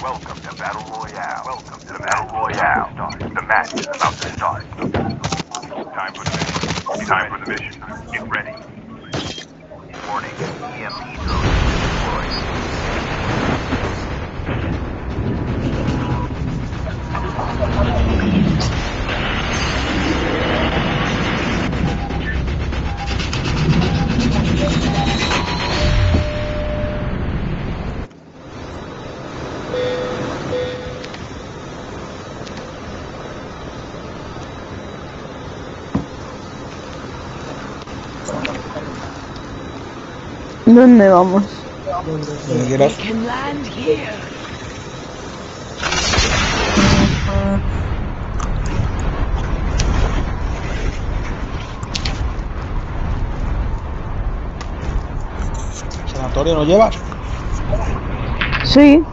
Welcome to Battle Royale. Welcome to the Battle Royale. The match is about to start. Time for the mission. Time for the mission. Get ready. Warning. EMP drone deployed. ¿Dónde vamos? Donde quieras. ¿Sanatorio no llevas? Sí.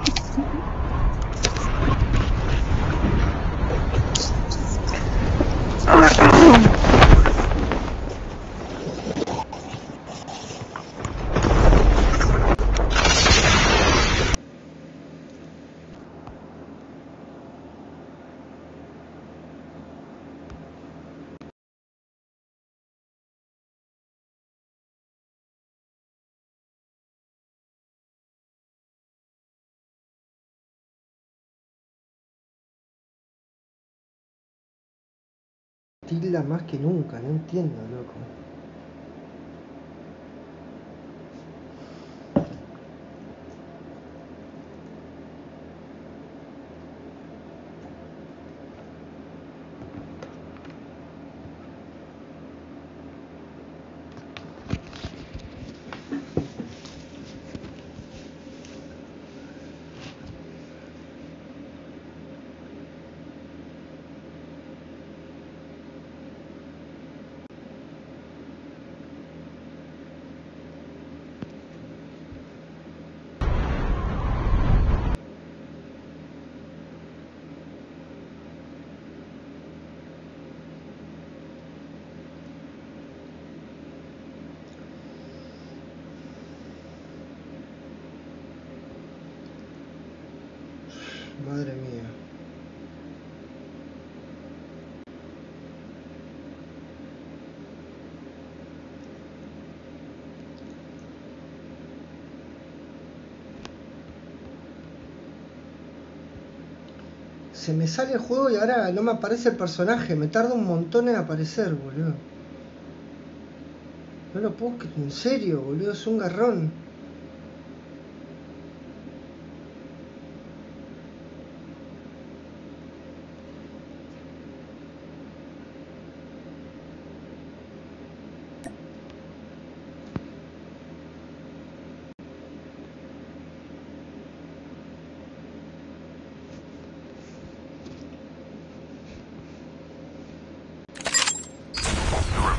Tilda más que nunca, no entiendo, loco. Madre mía. Se me sale el juego y ahora no me aparece el personaje. Me tarda un montón en aparecer, boludo. No lo puedo. En serio, boludo. Es un garrón.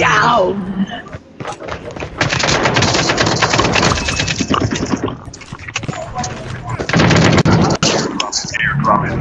down! Airdrop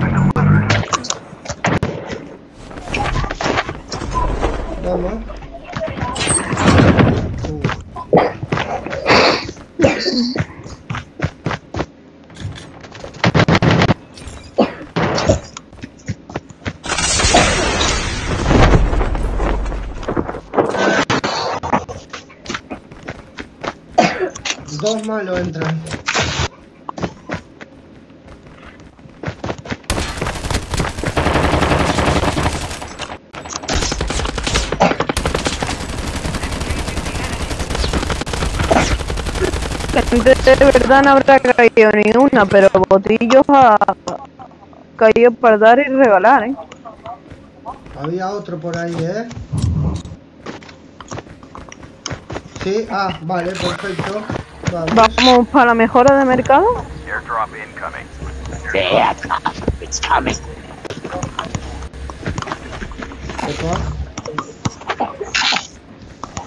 Dos malos entran. Gente, de verdad no habrá caído ni una, pero botillos ha caído para dar y regalar, ¿eh? Había otro por ahí, ¿eh? Sí, ah, vale, perfecto. Vamos. Vamos para la mejora de mercado. Airdrop incoming. Yeah, it's coming. Epa.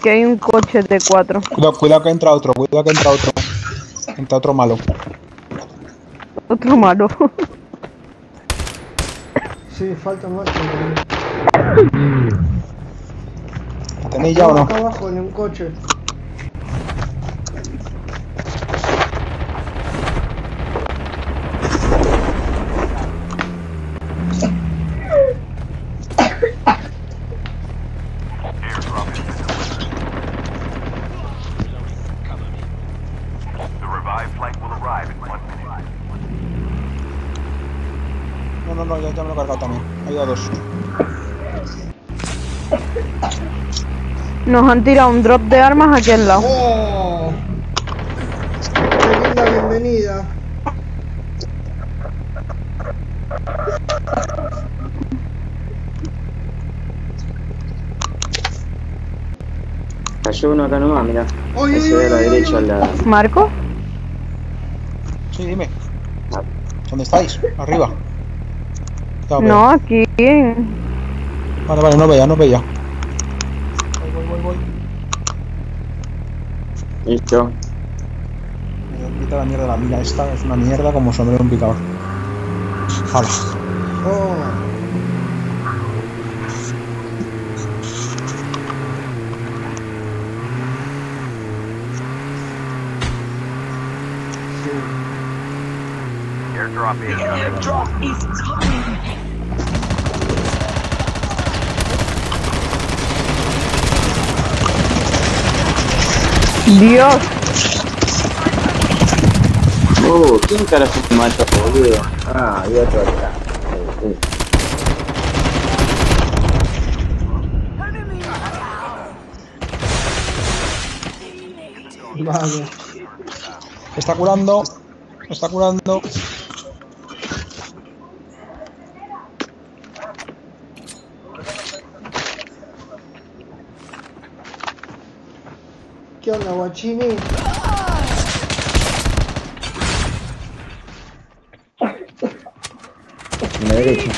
Que hay un coche de cuatro. Cuidado, cuidado que entra otro, cuidado que entra otro. Entra otro malo. Otro malo. Sí, falta más. ¿La tenéis ya o no? Acá abajo en un coche. Ya, ya me lo he cargado también. Hay dos. Nos han tirado un drop de armas aquí al lado. ¡Oh! ¡Qué linda bienvenida! Cayó uno acá nomás, mira. ¡Uy, uy, Ese de la derecha, uy! la. ¿Marco? Sí, dime. ¿Dónde estáis? Arriba. No, aquí. Vale, vale, no veía, no veía. Voy, voy, voy, voy. Listo. Me quita la mierda la mina esta, es una mierda como sombrero un picador. Hala. ¡Oh! Airdrop is coming. Dios. Uh, ¿quién carajo me mata, boludo? Ah, y otro acá. Vamos. Está curando. Está curando. ¿Qué onda, guachini? En la derecha.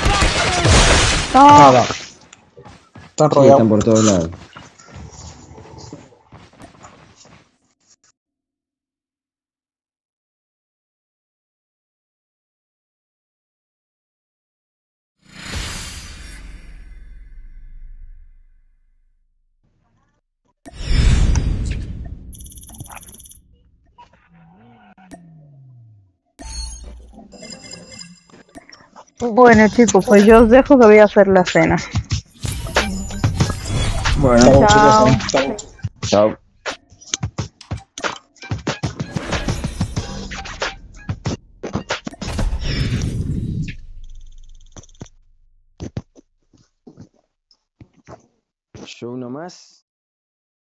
Ah, Nada. Están Sí, están rodeados. por todos lados. Bueno, chicos, pues yo os dejo que voy a hacer la cena. Bueno, Chao. Chao. chao. Yo uno más.